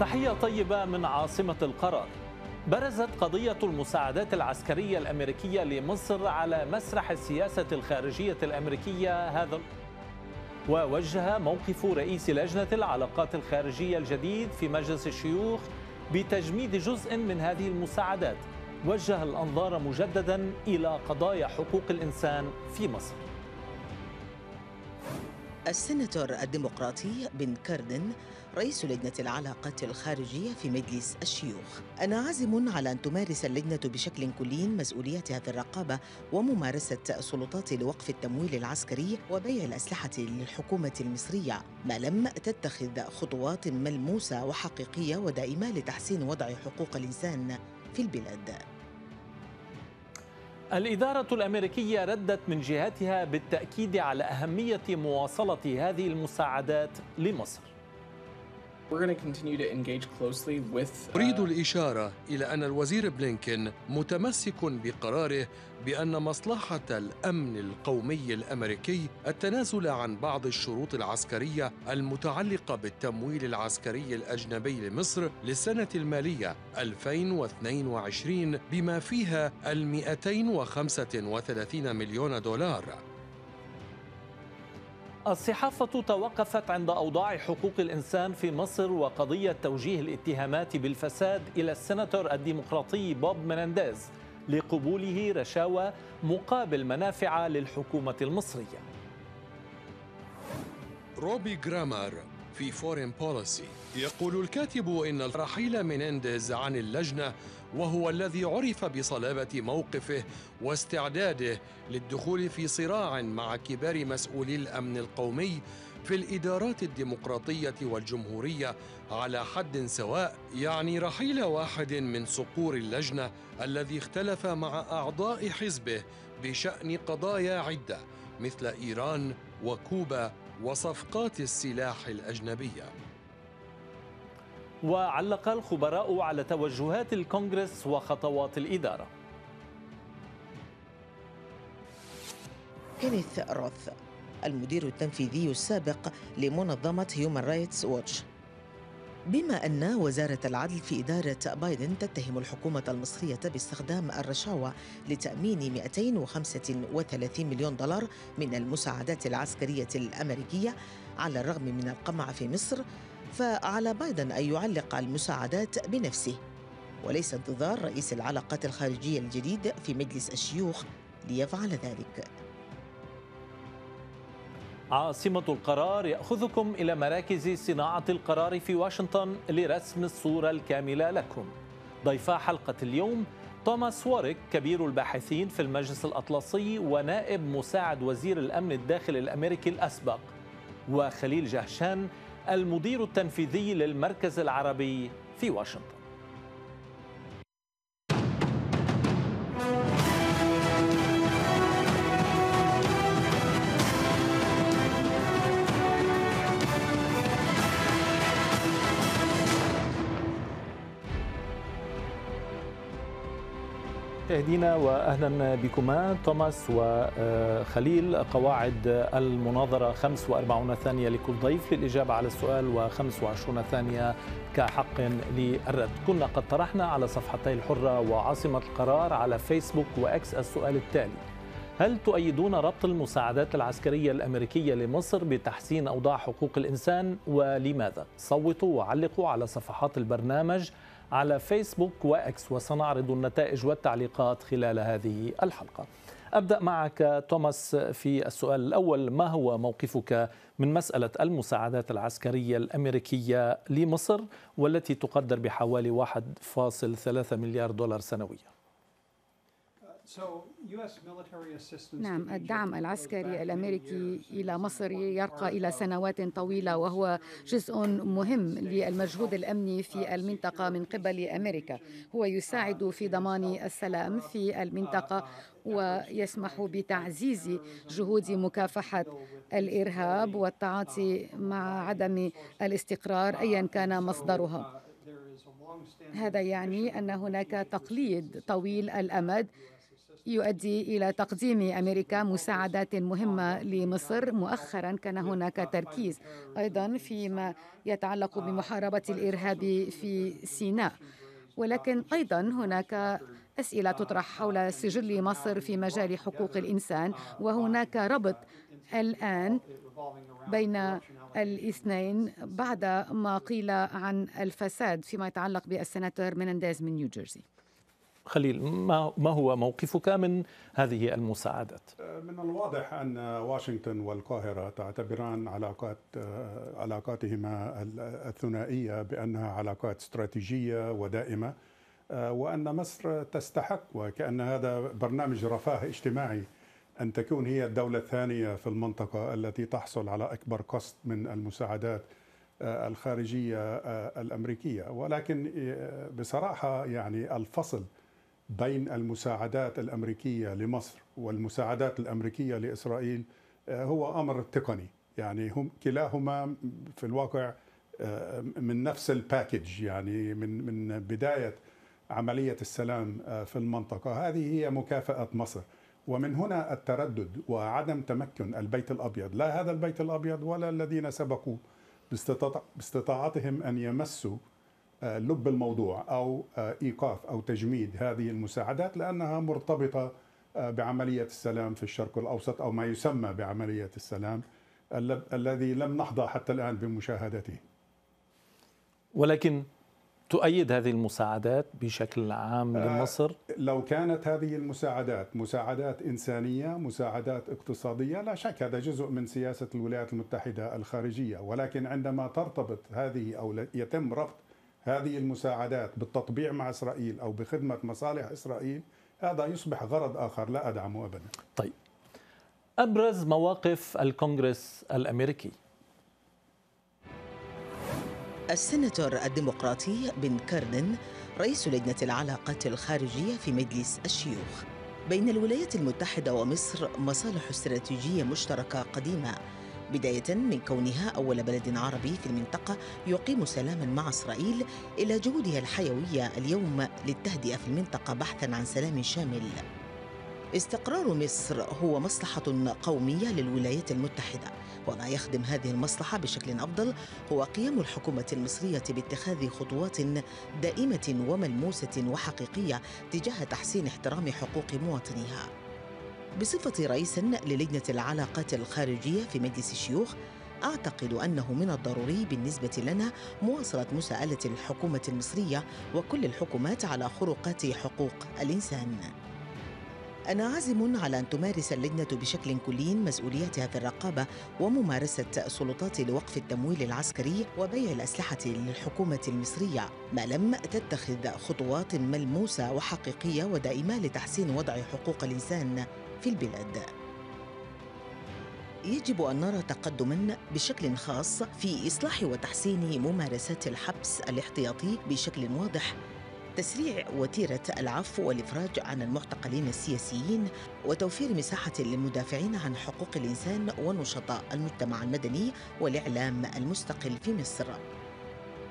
تحية طيبة من عاصمة القرار. برزت قضية المساعدات العسكرية الأمريكية لمصر على مسرح السياسة الخارجية الأمريكية هذا ووجه موقف رئيس لجنة العلاقات الخارجية الجديد في مجلس الشيوخ بتجميد جزء من هذه المساعدات. وجه الأنظار مجددا إلى قضايا حقوق الإنسان في مصر. السيناتور الديمقراطي بن كاردن رئيس لجنة العلاقات الخارجية في مجلس الشيوخ. أنا عازم على أن تمارس اللجنة بشكل كلي مسؤولياتها في الرقابة وممارسة السلطات لوقف التمويل العسكري وبيع الأسلحة للحكومة المصرية. ما لم تتخذ خطوات ملموسة وحقيقية ودائمة لتحسين وضع حقوق الإنسان في البلاد. الإدارة الأمريكية ردت من جهتها بالتأكيد على أهمية مواصلة هذه المساعدات لمصر. أريد الإشارة إلى أن الوزير بلينكين متمسك بقراره بأن مصلحة الأمن القومي الأمريكي التنازل عن بعض الشروط العسكرية المتعلقة بالتمويل العسكري الأجنبي لمصر للسنة المالية 2022 بما فيها ال 235 مليون دولار. الصحافة توقفت عند أوضاع حقوق الإنسان في مصر وقضية توجيه الاتهامات بالفساد إلى السناتور الديمقراطي بوب منانديز لقبوله رشاوى مقابل منافع للحكومة المصرية. روبي جرامر في فورين بوليسي يقول الكاتب إن الرحيل منانديز عن اللجنة وهو الذي عرف بصلابة موقفه واستعداده للدخول في صراع مع كبار مسؤولي الأمن القومي في الإدارات الديمقراطية والجمهورية على حد سواء يعني رحيل واحد من صقور اللجنة الذي اختلف مع أعضاء حزبه بشأن قضايا عدة مثل إيران وكوبا وصفقات السلاح الأجنبية. وعلق الخبراء على توجهات الكونغرس وخطوات الإدارة. كينيث روث المدير التنفيذي السابق لمنظمة هيومان رايتس ووتش بما أن وزارة العدل في إدارة بايدن تتهم الحكومة المصرية باستخدام الرشاوى لتأمين 235 مليون دولار من المساعدات العسكرية الأمريكية على الرغم من القمع في مصر فعلى بايدن أن يعلق المساعدات بنفسه وليس انتظار رئيس العلاقات الخارجية الجديد في مجلس الشيوخ ليفعل ذلك. عاصمة القرار يأخذكم إلى مراكز صناعة القرار في واشنطن لرسم الصورة الكاملة لكم. ضيفا حلقة اليوم توماس واريك كبير الباحثين في المجلس الأطلسي ونائب مساعد وزير الأمن الداخلي الأمريكي الأسبق. وخليل جهشان المدير التنفيذي للمركز العربي في واشنطن. مشاهدينا واهلا بكما. توماس وخليل قواعد المناظرة 45 ثانية لكل ضيف للإجابة على السؤال و25 ثانية كحق للرد. كنا قد طرحنا على صفحتي الحرة وعاصمة القرار على فيسبوك وإكس السؤال التالي. هل تؤيدون ربط المساعدات العسكرية الأمريكية لمصر بتحسين أوضاع حقوق الإنسان؟ ولماذا؟ صوتوا وعلقوا على صفحات البرنامج على فيسبوك وإكس وسنعرض النتائج والتعليقات خلال هذه الحلقة. أبدأ معك توماس في السؤال الأول ما هو موقفك من مسألة المساعدات العسكرية الأمريكية لمصر والتي تقدر بحوالي 1.3 مليار دولار سنويا؟ نعم الدعم العسكري الأمريكي إلى مصر يرقى إلى سنوات طويلة وهو جزء مهم للمجهود الأمني في المنطقة من قبل أمريكا. هو يساعد في ضمان السلام في المنطقة ويسمح بتعزيز جهود مكافحة الإرهاب والتعاطي مع عدم الاستقرار ايا كان مصدرها. هذا يعني أن هناك تقليد طويل الأمد يؤدي إلى تقديم أمريكا مساعدات مهمة لمصر مؤخرا كان هناك تركيز أيضا فيما يتعلق بمحاربة الإرهاب في سيناء. ولكن أيضا هناك أسئلة تطرح حول سجل مصر في مجال حقوق الإنسان وهناك ربط الآن بين الاثنين بعد ما قيل عن الفساد فيما يتعلق بالسناتور مننديز من نيوجيرسي خليل ما هو موقفك من هذه المساعدات؟ من الواضح أن واشنطن والقاهرة تعتبران علاقات علاقاتهما الثنائية بأنها علاقات استراتيجية ودائمة وأن مصر تستحق وكأن هذا برنامج رفاه اجتماعي أن تكون هي الدولة الثانية في المنطقة التي تحصل على أكبر قسط من المساعدات الخارجية الأمريكية ولكن بصراحة يعني الفصل بين المساعدات الأمريكية لمصر والمساعدات الأمريكية لإسرائيل هو أمر تقني. يعني هم كلاهما في الواقع من نفس الباكج يعني من من بداية عملية السلام في المنطقة. هذه هي مكافأة مصر. ومن هنا التردد وعدم تمكن البيت الأبيض. لا هذا البيت الأبيض ولا الذين سبقوا باستطاعتهم أن يمسوا لب الموضوع أو إيقاف أو تجميد هذه المساعدات لأنها مرتبطة بعمليه السلام في الشرق الأوسط أو ما يسمى بعمليه السلام الذي لم نحظى حتى الآن بمشاهدته. ولكن تؤيد هذه المساعدات بشكل عام لمصر؟ لو كانت هذه المساعدات مساعدات إنسانية مساعدات اقتصادية لا شك هذا جزء من سياسة الولايات المتحدة الخارجية ولكن عندما ترتبط هذه أو يتم ربط هذه المساعدات بالتطبيع مع إسرائيل أو بخدمة مصالح إسرائيل هذا يصبح غرض آخر لا أدعمه أبدا. طيب. أبرز مواقف الكونغرس الأمريكي. السناتور الديمقراطي بن كاردن رئيس لجنة العلاقات الخارجية في مجلس الشيوخ. بين الولايات المتحدة ومصر مصالح استراتيجية مشتركة قديمة بداية من كونها أول بلد عربي في المنطقة يقيم سلاما مع إسرائيل إلى جهودها الحيوية اليوم للتهدئة في المنطقة بحثا عن سلام شامل. استقرار مصر هو مصلحة قومية للولايات المتحدة وما يخدم هذه المصلحة بشكل أفضل هو قيام الحكومة المصرية باتخاذ خطوات دائمة وملموسة وحقيقية تجاه تحسين احترام حقوق مواطنيها. بصفتي رئيسا للجنة العلاقات الخارجية في مجلس الشيوخ أعتقد أنه من الضروري بالنسبة لنا مواصلة مساءلة الحكومة المصرية وكل الحكومات على خروقات حقوق الإنسان. أنا عازم على أن تمارس اللجنة بشكل كلي مسؤولياتها في الرقابة وممارسة سلطات لوقف التمويل العسكري وبيع الأسلحة للحكومة المصرية ما لم تتخذ خطوات ملموسة وحقيقية ودائمة لتحسين وضع حقوق الإنسان. في البلاد. يجب أن نرى تقدما بشكل خاص في إصلاح وتحسين ممارسات الحبس الاحتياطي بشكل واضح تسريع وتيرة العفو والإفراج عن المعتقلين السياسيين وتوفير مساحة للمدافعين عن حقوق الإنسان ونشطاء المجتمع المدني والإعلام المستقل في مصر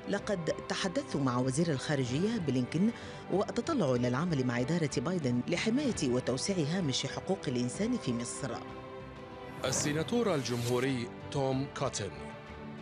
لقد تحدثت مع وزير الخارجية بلينكن وأتطلع إلى العمل مع إدارة بايدن لحماية وتوسيع هامش حقوق الإنسان في مصر. السيناتور الجمهوري توم كاتن.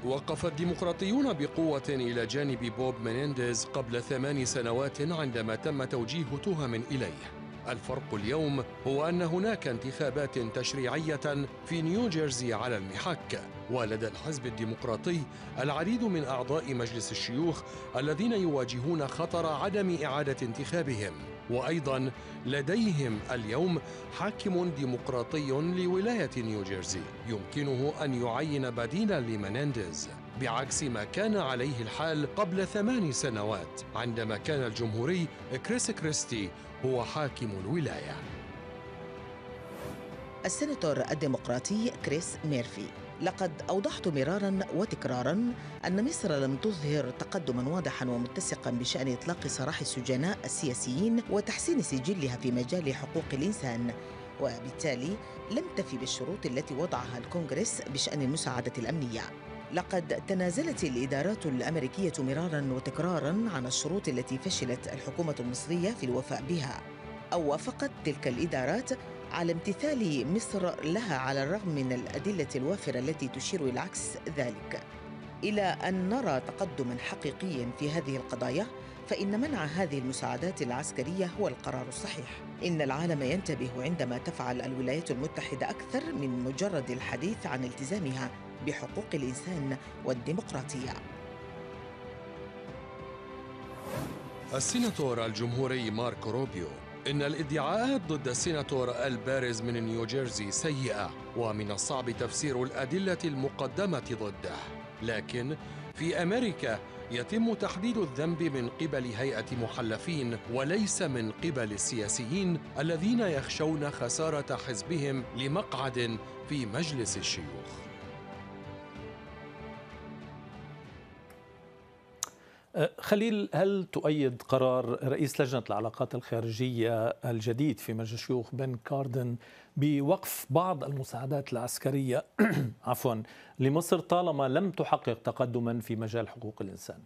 وقف الديمقراطيون بقوة إلى جانب بوب مينينديز قبل ثمان سنوات عندما تم توجيه تهم إليه. الفرق اليوم هو أن هناك انتخابات تشريعية في نيوجيرسي على المحك ولدى الحزب الديمقراطي العديد من أعضاء مجلس الشيوخ الذين يواجهون خطر عدم إعادة انتخابهم. وأيضا لديهم اليوم حاكم ديمقراطي لولاية نيوجيرسي يمكنه أن يعين بديلا لمينينديز. بعكس ما كان عليه الحال قبل ثمان سنوات عندما كان الجمهوري كريس كريستي هو حاكم الولاية. السيناتور الديمقراطي كريس ميرفي لقد أوضحت مرارا وتكرارا أن مصر لم تظهر تقدما واضحا ومتسقا بشأن إطلاق سراح السجناء السياسيين وتحسين سجلها في مجال حقوق الإنسان وبالتالي لم تفي بالشروط التي وضعها الكونغرس بشأن المساعدة الأمنية. لقد تنازلت الإدارات الأمريكية مرارا وتكرارا عن الشروط التي فشلت الحكومة المصرية في الوفاء بها أو وافقت تلك الإدارات على امتثال مصر لها على الرغم من الأدلة الوافرة التي تشير إلى عكس ذلك إلى أن نرى تقدما حقيقيا في هذه القضايا فإن منع هذه المساعدات العسكرية هو القرار الصحيح. إن العالم ينتبه عندما تفعل الولايات المتحدة أكثر من مجرد الحديث عن التزامها بحقوق الإنسان والديمقراطية. السيناتور الجمهوري ماركو روبيو إن الادعاءات ضد السيناتور البارز من نيوجيرسي سيئة ومن الصعب تفسير الأدلة المقدمة ضده لكن في أمريكا يتم تحديد الذنب من قبل هيئة محلفين وليس من قبل السياسيين الذين يخشون خسارة حزبهم لمقعد في مجلس الشيوخ خليل هل تؤيد قرار رئيس لجنة العلاقات الخارجية الجديد في مجلس الشيوخ بن كاردن بوقف بعض المساعدات العسكرية؟ عفوا لمصر طالما لم تحقق تقدما في مجال حقوق الإنسان.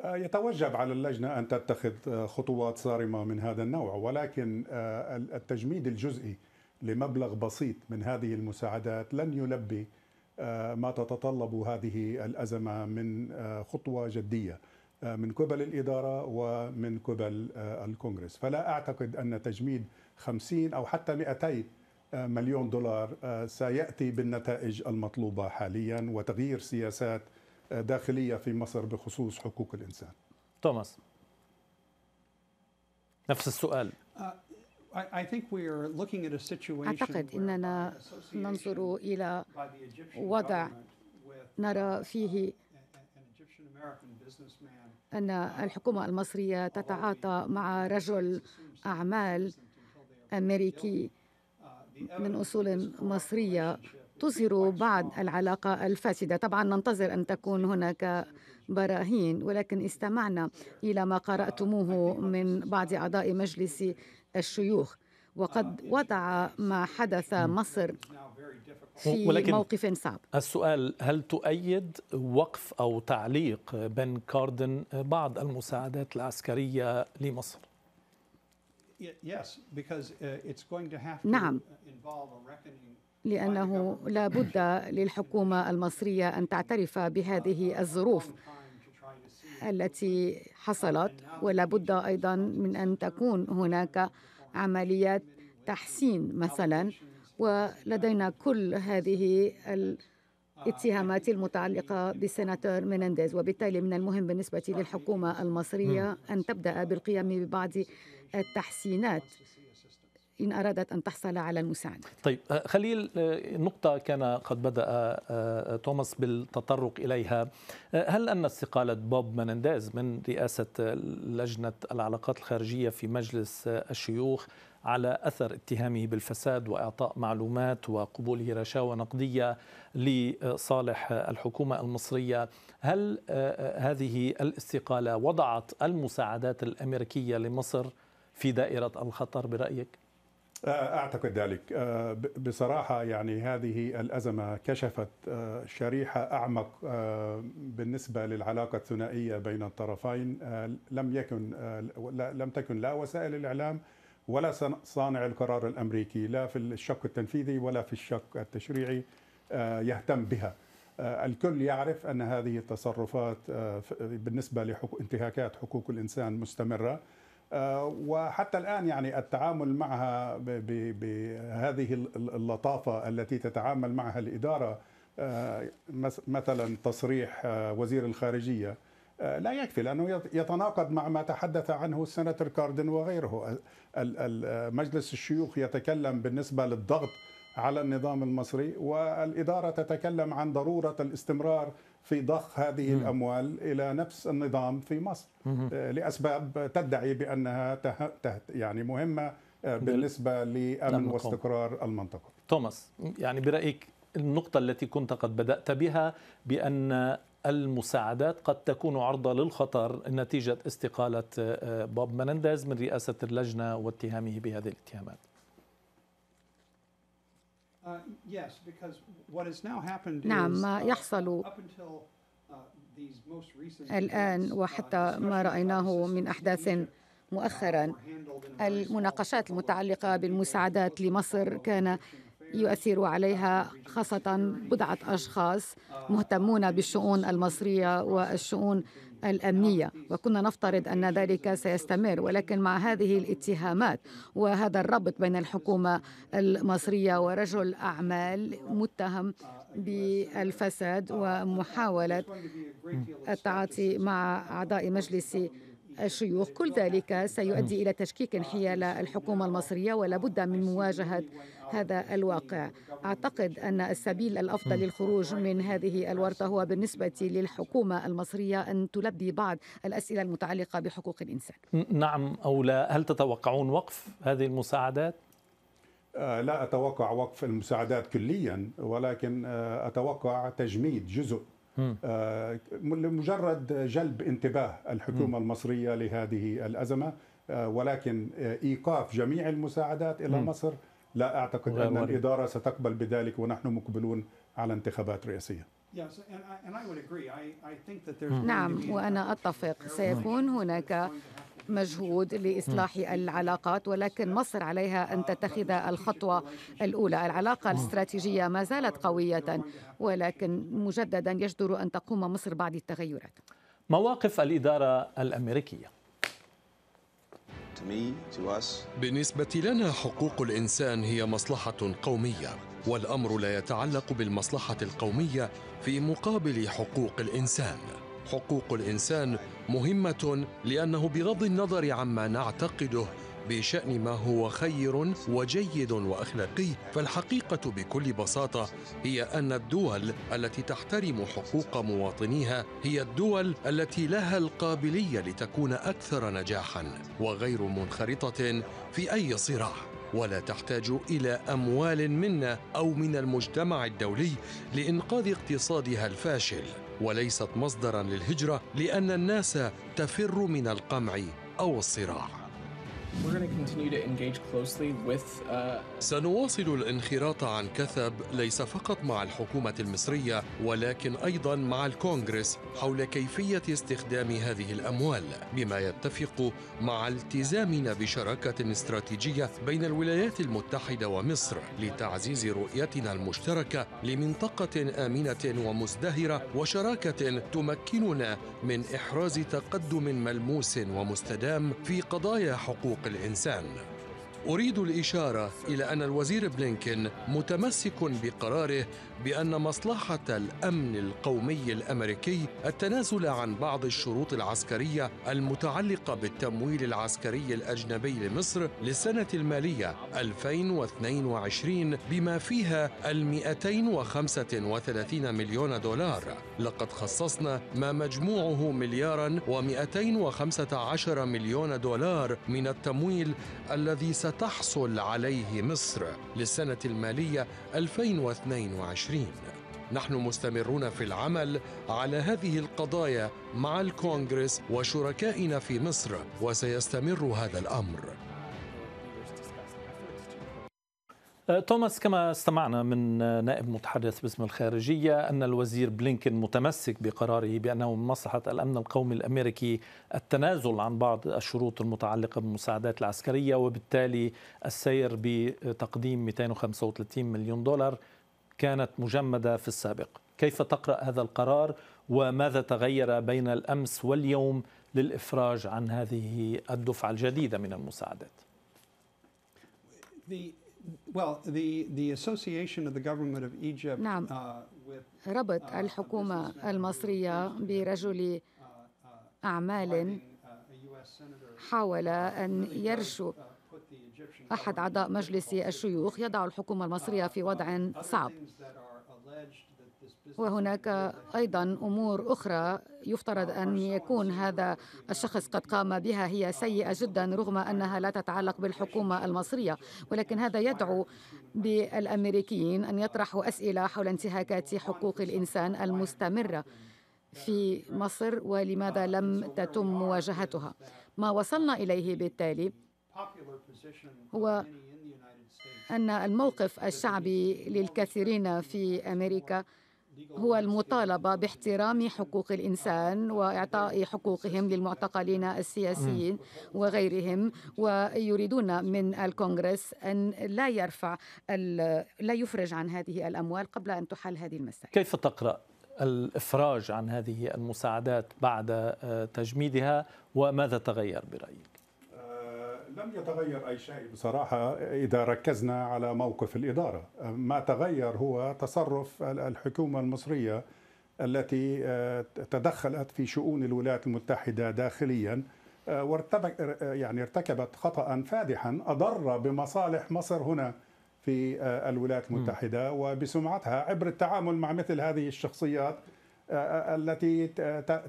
أه، يتوجب على اللجنة أن تتخذ خطوات صارمة من هذا النوع ولكن أه، التجميد الجزئي لمبلغ بسيط من هذه المساعدات لن يلبي ما تتطلب هذه الأزمة من خطوة جدية. آه، من قبل الإدارة ومن قبل آه، الكونغرس. فلا أعتقد أن تجميد 50 أو حتى 200 آه، مليون دولار سيأتي بالنتائج المطلوبة حاليا وتغيير سياسات داخلية في مصر بخصوص حقوق الإنسان. توماس نفس السؤال. أعتقد أننا ننظر إلى وضع نرى فيه أن الحكومة المصرية تتعاطى مع رجل أعمال أمريكي من أصول مصرية تظهر بعض العلاقة الفاسدة. طبعا ننتظر أن تكون هناك براهين ولكن استمعنا إلى ما قرأتموه من بعض أعضاء مجلس الشيوخ. وقد وضع ما حدث مصر في ولكن موقف صعب. السؤال هل تؤيد وقف أو تعليق بن كاردن بعض المساعدات العسكرية لمصر؟ نعم. لأنه لا بد للحكومة المصرية أن تعترف بهذه الظروف التي حصلت ولا بد أيضا من أن تكون هناك عمليات تحسين مثلا ولدينا كل هذه الاتهامات المتعلقة بالسيناتور مينينديز. وبالتالي من المهم بالنسبة للحكومة المصرية أن تبدأ بالقيام ببعض التحسينات. إن أرادت أن تحصل على المساعدة طيب آه، خليل آه، نقطة كان قد بدأ آه، توماس بالتطرق إليها هل أن استقالة بوب مننديز من رئاسة لجنة العلاقات الخارجية في مجلس الشيوخ على أثر اتهامه بالفساد وإعطاء معلومات وقبوله رشاوى نقدية لصالح الحكومة المصرية، هل هذه الاستقالة وضعت المساعدات الأمريكية لمصر في دائرة الخطر برأيك؟ أعتقد ذلك. بصراحة يعني هذه الأزمة كشفت شريحة أعمق بالنسبة للعلاقة الثنائية بين الطرفين. لم يكن لم تكن لا وسائل الإعلام ولا صانع القرار الأمريكي لا في الشق التنفيذي ولا في الشق التشريعي يهتم بها. الكل يعرف أن هذه التصرفات بالنسبة لانتهاكات حقوق الإنسان مستمرة. وحتى الآن يعني التعامل معها بهذه اللطافة التي تتعامل معها الإدارة مثلا تصريح وزير الخارجية آه، لا يكفي لأنه يتناقض مع ما تحدث عنه السناتور كاردن وغيره. مجلس الشيوخ يتكلم بالنسبة للضغط على النظام المصري والإدارة تتكلم عن ضرورة الاستمرار في ضخ هذه م. الأموال إلى نفس النظام في مصر م. آه، لأسباب تدعي بأنها ته... ته... يعني مهمة آه، بالنسبة لامن واستقرار المنطقة. توماس يعني برأيك النقطة التي كنت قد بدأت بها بأن المساعدات قد تكون عرضة للخطر نتيجة استقالة آه، بوب منندز من رئاسة اللجنة واتهامه بهذه الاتهامات نعم ما يحصل uh, الآن وحتى ما رأيناه من أحداث مؤخرا. المناقشات المتعلقة بالمساعدات لمصر كان يؤثر عليها خاصة بضعة أشخاص مهتمون بالشؤون المصرية والشؤون الأمنية. وكنا نفترض أن ذلك سيستمر ولكن مع هذه الاتهامات وهذا الربط بين الحكومة المصرية ورجل أعمال متهم بالفساد ومحاولة التعاطي مع أعضاء مجلس الشيوخ كل ذلك سيؤدي إلى تشكيك حيال الحكومة المصرية ولا بد من مواجهة هذا الواقع. أعتقد أن السبيل الأفضل للخروج من هذه الورطة هو بالنسبة للحكومة المصرية أن تلبي بعض الأسئلة المتعلقة بحقوق الإنسان. نعم. أو لا هل تتوقعون وقف هذه المساعدات؟ آه، لا أتوقع وقف المساعدات كليا ولكن آه، أتوقع تجميد جزء لمجرد جلب انتباه الحكومة المصرية لهذه الأزمة ولكن إيقاف جميع المساعدات إلى مصر لا أعتقد أن الإدارة ستقبل بذلك ونحن مقبلون على انتخابات رئاسية. نعم وأنا أتفق. سيكون هناك مجهود لإصلاح العلاقات ولكن مصر عليها أن تتخذ الخطوة الأولى، العلاقة الاستراتيجية ما زالت قوية ولكن مجددا يجدر أن تقوم مصر بعض التغيرات. مواقف الإدارة الأمريكية. بالنسبة لنا حقوق الإنسان هي مصلحة قومية والأمر لا يتعلق بالمصلحة القومية في مقابل حقوق الإنسان. حقوق الإنسان مهمة لأنه بغض النظر عما نعتقده بشأن ما هو خير وجيد وأخلاقي فالحقيقة بكل بساطة هي أن الدول التي تحترم حقوق مواطنيها هي الدول التي لها القابلية لتكون أكثر نجاحا وغير منخرطة في أي صراع ولا تحتاج إلى أموال منا أو من المجتمع الدولي لإنقاذ اقتصادها الفاشل. وليست مصدرا للهجرة لأن الناس تفر من القمع أو الصراع. سنواصل الانخراط عن كثب ليس فقط مع الحكومة المصرية ولكن أيضا مع الكونغرس حول كيفية استخدام هذه الأموال بما يتفق مع التزامنا بشراكة استراتيجية بين الولايات المتحدة ومصر لتعزيز رؤيتنا المشتركة لمنطقة آمنة ومزدهرة وشراكة تمكننا من إحراز تقدم ملموس ومستدام في قضايا حقوق الإنسان. أريد الإشارة إلى أن الوزير بلينكين متمسك بقراره بأن مصلحة الأمن القومي الأمريكي التنازل عن بعض الشروط العسكرية المتعلقة بالتمويل العسكري الأجنبي لمصر للسنة المالية 2022 بما فيها ال 235 مليون دولار. لقد خصصنا ما مجموعه مليارا و215 مليون دولار من التمويل الذي ستحصل عليه مصر للسنة المالية 2022 نحن مستمرون في العمل على هذه القضايا مع الكونغرس وشركائنا في مصر وسيستمر هذا الأمر. توماس كما استمعنا من نائب متحدث باسم الخارجية أن الوزير بلينكن متمسك بقراره بأنه من مصلحة الأمن القومي الأمريكي التنازل عن بعض الشروط المتعلقة بالمساعدات العسكرية وبالتالي السير بتقديم 235 مليون دولار كانت مجمدة في السابق. كيف تقرأ هذا القرار؟ وماذا تغير بين الأمس واليوم للإفراج عن هذه الدفعة الجديدة من المساعدات؟ نعم. uh, ربط uh, الحكومة المصرية برجل uh, أعمال حاول أن يرشو أحد أعضاء مجلس الشيوخ. يضع الحكومة المصرية في وضع صعب. وهناك أيضا أمور أخرى يفترض أن يكون هذا الشخص قد قام بها هي سيئة جدا رغم أنها لا تتعلق بالحكومة المصرية. ولكن هذا يدعو بالأمريكيين أن يطرحوا أسئلة حول انتهاكات حقوق الإنسان المستمرة في مصر ولماذا لم تتم مواجهتها. ما وصلنا إليه بالتالي هو أن الموقف الشعبي للكثيرين في أمريكا هو المطالبة باحترام حقوق الإنسان وإعطاء حقوقهم للمعتقلين السياسيين وغيرهم ويريدون من الكونغرس أن لا يرفع لا يفرج عن هذه الأموال قبل أن تحل هذه المسائل كيف تقرأ الإفراج عن هذه المساعدات بعد آه، تجميدها وماذا تغير برأيك؟ آه، لم يتغير أي شيء بصراحة إذا ركزنا على موقف الإدارة. ما تغير هو تصرف الحكومة المصرية التي آه، تدخلت في شؤون الولايات المتحدة داخليا يعني ارتكبت خطأ فادحا أضر بمصالح مصر هنا في آه، الولايات المتحدة وبسمعتها عبر التعامل مع مثل هذه الشخصيات آه، آه، التي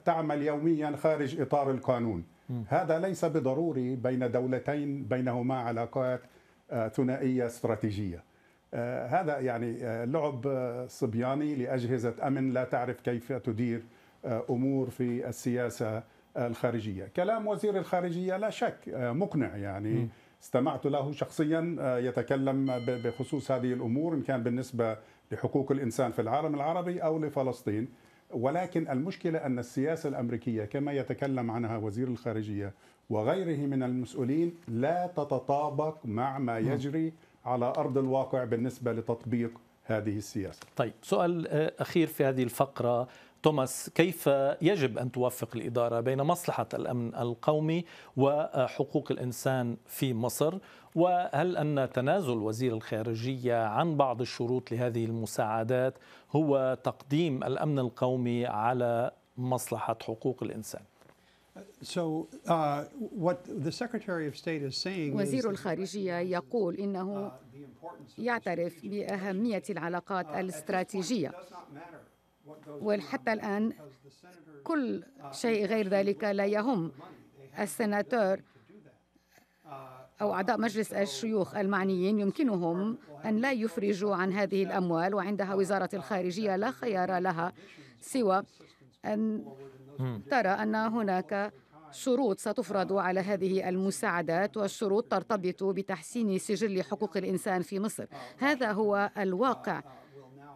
تعمل يوميا خارج إطار القانون. هذا ليس بضروري بين دولتين بينهما علاقات ثنائية استراتيجية. هذا يعني لعب صبياني لأجهزة أمن لا تعرف كيف تدير أمور في السياسة الخارجية. كلام وزير الخارجية لا شك مقنع يعني. استمعت له شخصيا آه، يتكلم بخصوص هذه الأمور إن كان بالنسبة لحقوق الإنسان في العالم العربي أو لفلسطين. ولكن المشكلة أن السياسة الأمريكية كما يتكلم عنها وزير الخارجية وغيره من المسؤولين لا تتطابق مع ما يجري على أرض الواقع بالنسبة لتطبيق هذه السياسة. طيب سؤال آه، أخير في هذه الفقرة توماس كيف يجب أن توفق الإدارة بين مصلحة الأمن القومي وحقوق الإنسان في مصر؟ وهل أن تنازل وزير الخارجية عن بعض الشروط لهذه المساعدات هو تقديم الأمن القومي على مصلحة حقوق الإنسان؟ So, uh, what the Secretary of State is saying وزير الخارجية يقول إنه يعترف بأهمية العلاقات الاستراتيجية. وحتى الآن كل شيء غير ذلك لا يهم. السناتور أو أعضاء مجلس الشيوخ المعنيين يمكنهم أن لا يفرجوا عن هذه الأموال وعندها وزارة الخارجية لا خيار لها سوى أن ترى أن هناك شروط ستفرض على هذه المساعدات والشروط ترتبط بتحسين سجل حقوق الإنسان في مصر. هذا هو الواقع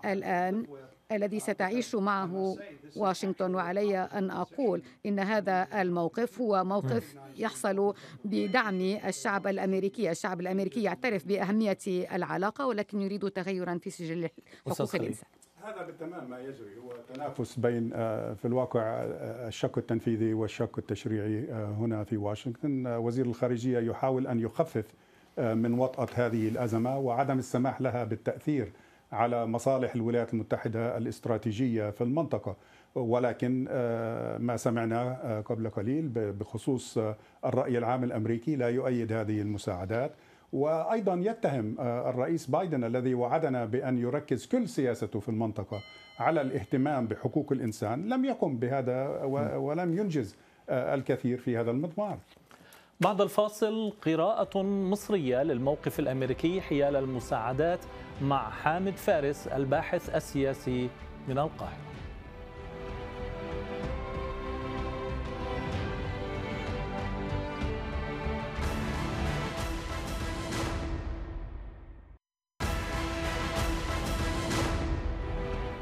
الآن. الذي ستعيش معه واشنطن وعلي أن أقول إن هذا الموقف هو موقف يحصل بدعم الشعب الأمريكي، الشعب الأمريكي يعترف بأهمية العلاقة ولكن يريد تغيرا في سجل حقوق الإنسان. هذا بالتمام ما يجري. هو تنافس بين آه، في الواقع آه، الشق التنفيذي والشق التشريعي آه، هنا في واشنطن. وزير الخارجية يحاول أن يخفف من وطأة هذه الأزمة وعدم السماح لها بالتأثير على مصالح الولايات المتحدة الاستراتيجية في المنطقة. ولكن آه، ما سمعنا آه، قبل قليل بخصوص آه، الرأي العام الأمريكي لا يؤيد هذه المساعدات. وأيضا يتهم الرئيس بايدن الذي وعدنا بأن يركز كل سياسته في المنطقة على الاهتمام بحقوق الإنسان لم يقم بهذا ولم ينجز الكثير في هذا المضمار. بعد الفاصل قراءة مصرية للموقف الأمريكي حيال المساعدات مع حامد فارس الباحث السياسي من القاهرة.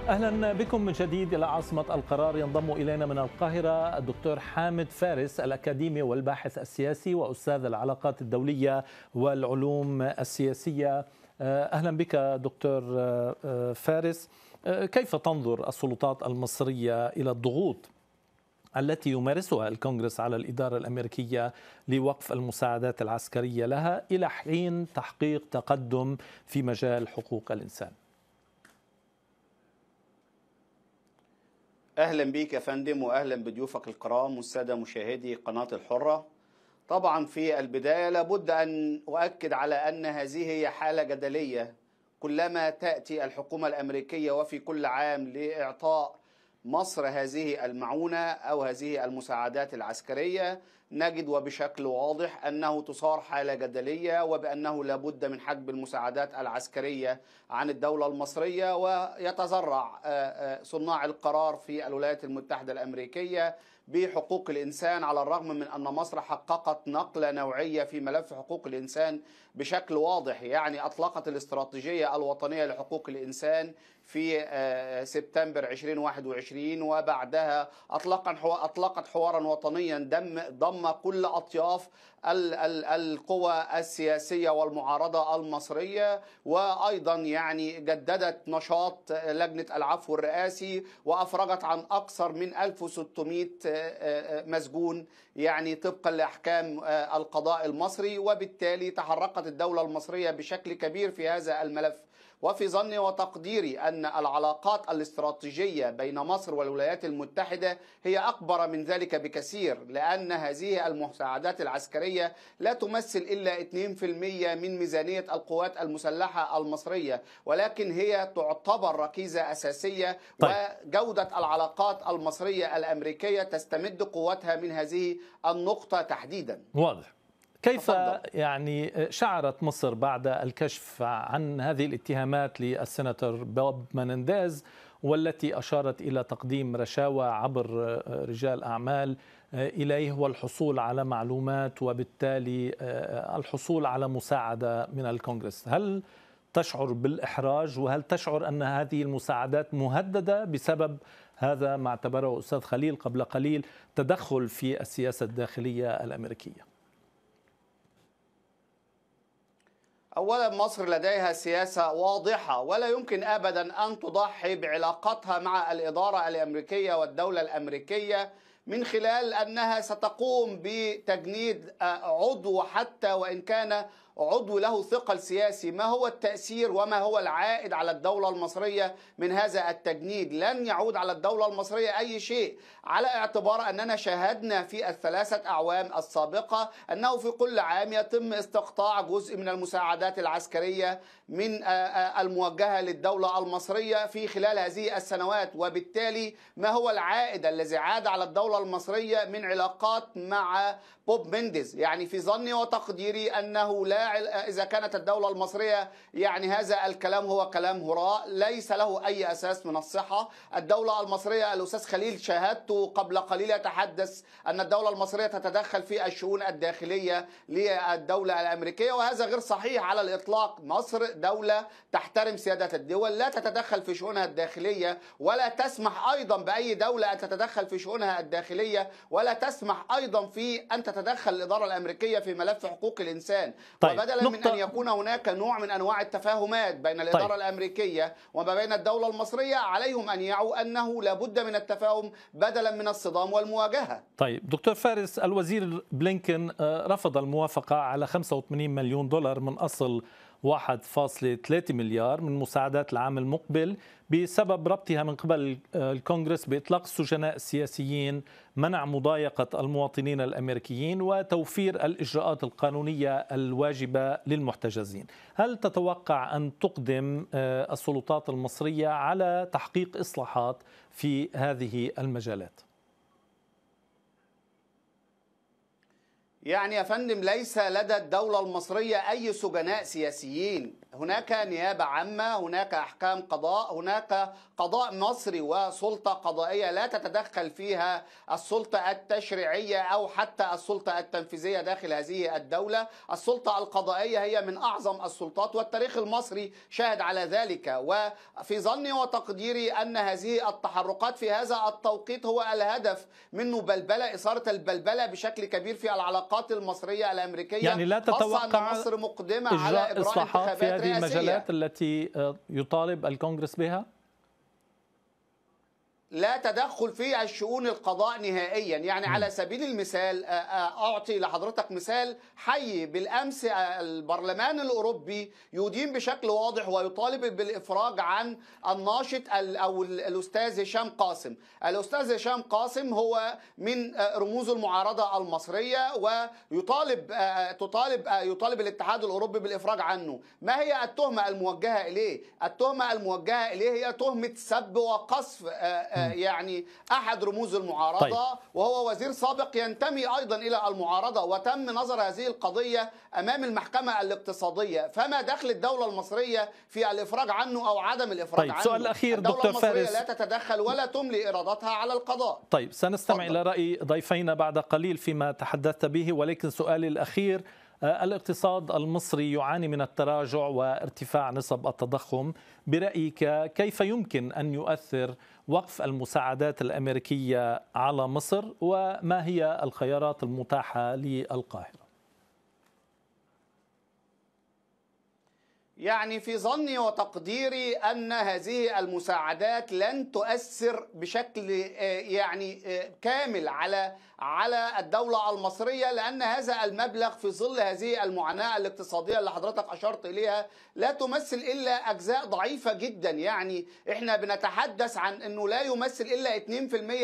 أهلا بكم من جديد إلى عاصمة القرار ينضم إلينا من القاهرة الدكتور حامد فارس الأكاديمي والباحث السياسي وأستاذ العلاقات الدولية والعلوم السياسية. آه، أهلا بك دكتور آه، آه، فارس كيف تنظر السلطات المصرية إلى الضغوط التي يمارسها الكونغرس على الإدارة الأمريكية لوقف المساعدات العسكرية لها إلى حين تحقيق تقدم في مجال حقوق الإنسان؟ أهلا بك يا فندم واهلا بضيوفك الكرام والسادة مشاهدي قناة الحرة طبعا في البداية لابد أن أؤكد على أن هذه هي حالة جدلية. كلما تأتي الحكومة الأمريكية وفي كل عام لإعطاء مصر هذه المعونة أو هذه المساعدات العسكرية نجد وبشكل واضح أنه تصار حالة جدلية وبأنه لابد من حجب المساعدات العسكرية عن الدولة المصرية ويتذرع صناع القرار في الولايات المتحدة الأمريكية بحقوق الإنسان على الرغم من أن مصر حققت نقلة نوعية في ملف حقوق الإنسان بشكل واضح يعني أطلقت الاستراتيجية الوطنية لحقوق الإنسان في سبتمبر 2021 وبعدها أطلقت حوارا وطنيا دم ضم كل أطياف القوى السياسية والمعارضة المصرية وأيضا يعني جددت نشاط لجنة العفو الرئاسي وأفرجت عن أكثر من 1600 مسجون يعني طبقا لأحكام القضاء المصري وبالتالي تحركت الدولة المصرية بشكل كبير في هذا الملف. وفي ظني وتقديري أن العلاقات الاستراتيجية بين مصر والولايات المتحدة هي أكبر من ذلك بكثير لأن هذه المساعدات العسكرية لا تمثل إلا 2% من ميزانية القوات المسلحة المصرية ولكن هي تعتبر ركيزة أساسية طيب. وجودة العلاقات المصرية الأمريكية تستمد قوتها من هذه النقطة تحديدا واضح كيف. يعني شعرت مصر بعد الكشف عن هذه الاتهامات للسناتور بوب مننديز والتي أشارت إلى تقديم رشاوى عبر رجال أعمال إليه والحصول على معلومات وبالتالي الحصول على مساعدة من الكونغرس هل تشعر بالإحراج وهل تشعر أن هذه المساعدات مهددة بسبب هذا ما اعتبره أستاذ خليل قبل قليل تدخل في السياسة الداخلية الأمريكية اولا مصر لديها سياسة واضحة ولا يمكن ابدا أن تضحي بعلاقتها مع الإدارة الأمريكية والدولة الأمريكية من خلال أنها ستقوم بتجنيد عضو حتى وإن كان عضو له ثقل سياسي ما هو التأثير وما هو العائد على الدولة المصرية من هذا التجنيد؟ لن يعود على الدولة المصرية أي شيء. على اعتبار أننا شاهدنا في الثلاثة أعوام السابقة أنه في كل عام يتم استقطاع جزء من المساعدات العسكرية من الموجهة للدولة المصرية في خلال هذه السنوات. وبالتالي ما هو العائد الذي عاد على الدولة المصرية من علاقات مع بوب مندز يعني في ظني وتقديري أنه لا إذا كانت الدولة المصرية يعني هذا الكلام هو كلام هراء ليس له أي أساس من الصحة. الدولة المصرية الأستاذ خليل شاهدته قبل قليل يتحدث أن الدولة المصرية تتدخل في الشؤون الداخلية للدولة الأمريكية وهذا غير صحيح على الإطلاق. مصر دولة تحترم سيادة الدول لا تتدخل في شؤونها الداخلية ولا تسمح أيضا بأي دولة أن تتدخل في شؤونها الداخلية ولا تسمح أيضا في أن تتدخل الإدارة الأمريكية في ملف حقوق الإنسان. طيب. وبدلا من أن يكون هناك نوع من أنواع التفاهمات بين الإدارة طيب. الأمريكية وما بين الدولة المصرية عليهم أن يعوا أنه لابد من التفاهم بدلا من الصدام والمواجهة طيب دكتور فارس الوزير بلينكن رفض الموافقة على 85 مليون دولار من أصل 1.3 مليار من مساعدات العام المقبل بسبب ربطها من قبل الكونغرس بإطلاق السجناء السياسيين، منع مضايقة المواطنين الأمريكيين وتوفير الإجراءات القانونية الواجبة للمحتجزين. هل تتوقع أن تقدم السلطات المصرية على تحقيق إصلاحات في هذه المجالات؟ يعني يا فندم ليس لدى الدولة المصرية أي سجناء سياسيين. هناك نيابة عامة هناك أحكام قضاء هناك قضاء مصري وسلطة قضائية لا تتدخل فيها السلطة التشريعية أو حتى السلطة التنفيذية داخل هذه الدولة. السلطة القضائية هي من أعظم السلطات والتاريخ المصري شاهد على ذلك. وفي ظني وتقديري أن هذه التحركات في هذا التوقيت هو الهدف منه بلبلة إثارة البلبلة بشكل كبير في العلاقات المصرية الأمريكية يعني لا تتوقع أن مصر مقدمة على إجراء إصلاحات في هذه. المجالات التي يطالب الكونغرس بها؟ لا تدخل في الشؤون القضاء نهائيا. يعني م. على سبيل المثال أعطي لحضرتك مثال حي بالأمس البرلمان الأوروبي يدين بشكل واضح ويطالب بالإفراج عن الناشط أو الأستاذ هشام قاسم. الأستاذ هشام قاسم هو من رموز المعارضة المصرية ويطالب تطالب يطالب الاتحاد الأوروبي بالإفراج عنه. ما هي التهمة الموجهة إليه؟ التهمة الموجهة إليه هي تهمة سب وقصف يعني أحد رموز المعارضة. طيب. وهو وزير سابق ينتمي أيضا إلى المعارضة وتم نظر هذه القضية أمام المحكمة الاقتصادية. فما دخل الدولة المصرية في الإفراج عنه أو عدم الإفراج طيب. عنه؟ السؤال الاخير دكتور فارس. لا تتدخل ولا تملي ارادتها على القضاء. طيب سنستمع إلى رأي ضيفينا بعد قليل فيما تحدثت به. ولكن سؤالي الأخير الاقتصاد المصري يعاني من التراجع وارتفاع نسب التضخم. برأيك كيف يمكن أن يؤثر وقف المساعدات الأمريكية على مصر وما هي الخيارات المتاحة للقاهرة؟ يعني في ظني وتقديري أن هذه المساعدات لن تؤثر بشكل يعني كامل على على الدولة المصرية لأن هذا المبلغ في ظل هذه المعاناة الاقتصادية اللي حضرتك أشرت إليها لا تمثل إلا أجزاء ضعيفة جدا. يعني إحنا بنتحدث عن أنه لا يمثل إلا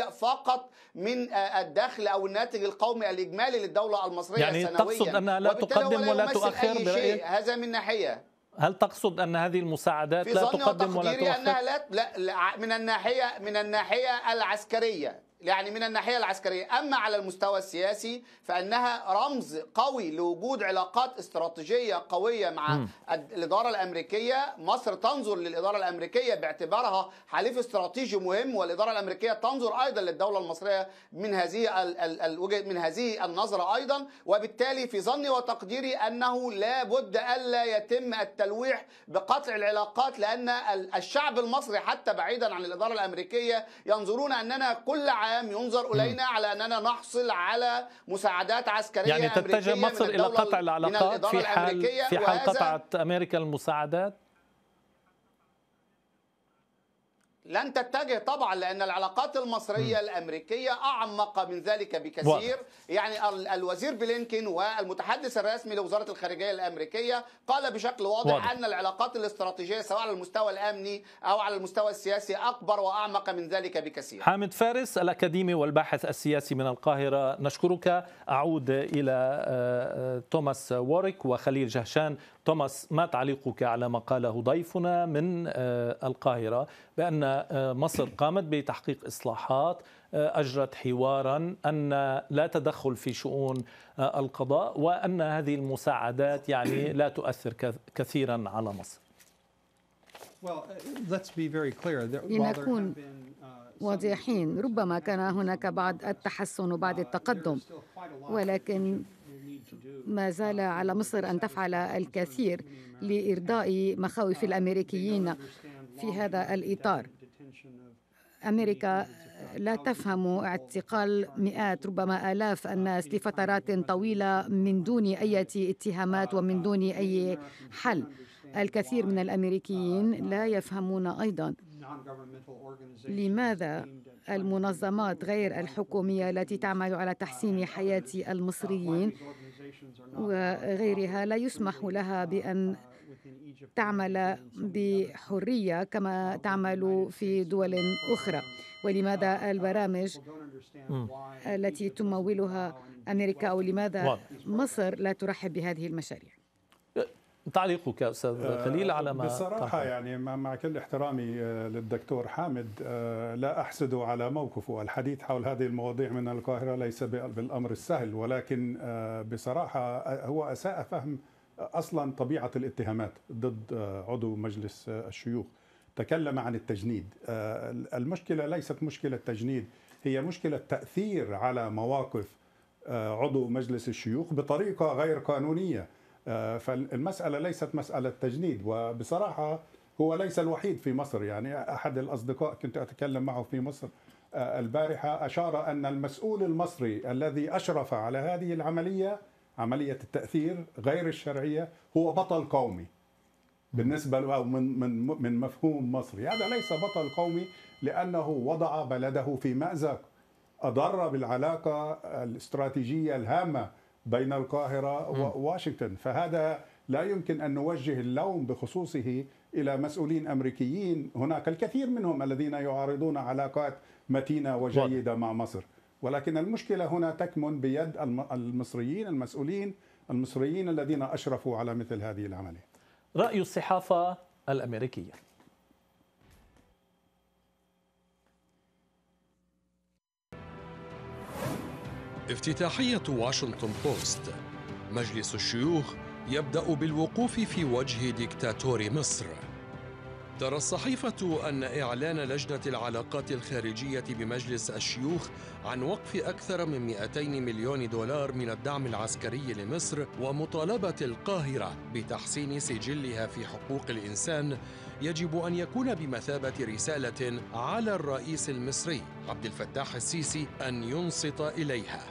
2% فقط من الدخل أو الناتج القومي الإجمالي للدولة المصرية يعني سنويا. تقصد أنها لا تقدم ولا تؤخر برأيك؟ هذا من ناحية. هل تقصد أن هذه المساعدات لا تقدم ولا تؤخر؟ أنها لا, لا, لا من الناحية من الناحية العسكرية يعني من الناحية العسكرية. أما على المستوى السياسي فإنها رمز قوي لوجود علاقات استراتيجية قوية مع م. الإدارة الأمريكية. مصر تنظر للإدارة الأمريكية باعتبارها حليف استراتيجي مهم والإدارة الأمريكية تنظر أيضا للدولة المصرية من هذه من هذه النظرة أيضا. وبالتالي في ظني وتقديري أنه لا بد ألا يتم التلويح بقطع العلاقات لأن الشعب المصري حتى بعيدا عن الإدارة الأمريكية ينظرون أننا كل عام عام ينظر إلينا على أننا نحصل على مساعدات عسكرية يعني تتجه مصر إلى قطع العلاقات في حال في حال قطعت أمريكا المساعدات؟ لن تتجه طبعا لأن العلاقات المصرية. الأمريكية أعمق من ذلك بكثير. واضح. يعني الوزير بلينكين والمتحدث الرسمي لوزارة الخارجية الأمريكية قال بشكل واضح, واضح. أن العلاقات الاستراتيجية سواء على المستوى الأمني أو على المستوى السياسي أكبر وأعمق من ذلك بكثير. حامد فارس الأكاديمي والباحث السياسي من القاهرة نشكرك. أعود إلى توماس ووريك وخليل جهشان. توماس ما تعليقك على ما قاله ضيفنا من القاهرة؟ بأن مصر قامت بتحقيق إصلاحات أجرت حوارا أن لا تدخل في شؤون القضاء وأن هذه المساعدات يعني لا تؤثر كثيرا على مصر. لنكون واضحين ربما كان هناك بعض التحسن وبعض التقدم ولكن ما زال على مصر أن تفعل الكثير لإرضاء مخاوف الأمريكيين في هذا الإطار. أمريكا لا تفهم اعتقال مئات ربما آلاف الناس لفترات طويلة من دون أي اتهامات ومن دون أي حل. الكثير من الأمريكيين لا يفهمون أيضا لماذا المنظمات غير الحكومية التي تعمل على تحسين حياة المصريين وغيرها لا يسمح لها بأن تعمل بحرية كما تعمل في دول أخرى. ولماذا البرامج التي تمولها أمريكا أو لماذا مصر لا ترحب بهذه المشاريع؟ تعليقك أستاذ خليل على ما بصراحة طرح. يعني مع كل احترامي للدكتور حامد لا أحسد على موقفه. الحديث حول هذه المواضيع من القاهرة ليس بالأمر السهل ولكن بصراحة هو أساء فهم أصلا طبيعة الاتهامات ضد عضو مجلس الشيوخ تكلم عن التجنيد. المشكلة ليست مشكلة تجنيد هي مشكلة تأثير على مواقف عضو مجلس الشيوخ بطريقة غير قانونية. فالمسألة ليست مسألة تجنيد وبصراحة هو ليس الوحيد في مصر. يعني أحد الأصدقاء كنت أتكلم معه في مصر البارحة أشار أن المسؤول المصري الذي أشرف على هذه العملية عملية التأثير غير الشرعية هو بطل قومي. بالنسبة له من من من مفهوم مصري. هذا ليس بطل قومي لأنه وضع بلده في مأزق. أضر بالعلاقة الاستراتيجية الهامة بين القاهرة وواشنطن. فهذا لا يمكن أن نوجه اللوم بخصوصه إلى مسؤولين أمريكيين. هناك الكثير منهم الذين يعارضون علاقات متينة وجيدة مع مصر. ولكن المشكلة هنا تكمن بيد المصريين المسؤولين المصريين الذين أشرفوا على مثل هذه العملية. رأي الصحافة الأمريكية. افتتاحية واشنطن بوست. مجلس الشيوخ يبدأ بالوقوف في وجه ديكتاتور مصر. ترى الصحيفة أن إعلان لجنة العلاقات الخارجية بمجلس الشيوخ عن وقف أكثر من 200 مليون دولار من الدعم العسكري لمصر ومطالبة القاهرة بتحسين سجلها في حقوق الإنسان يجب أن يكون بمثابة رسالة على الرئيس المصري عبد الفتاح السيسي أن ينصت إليها.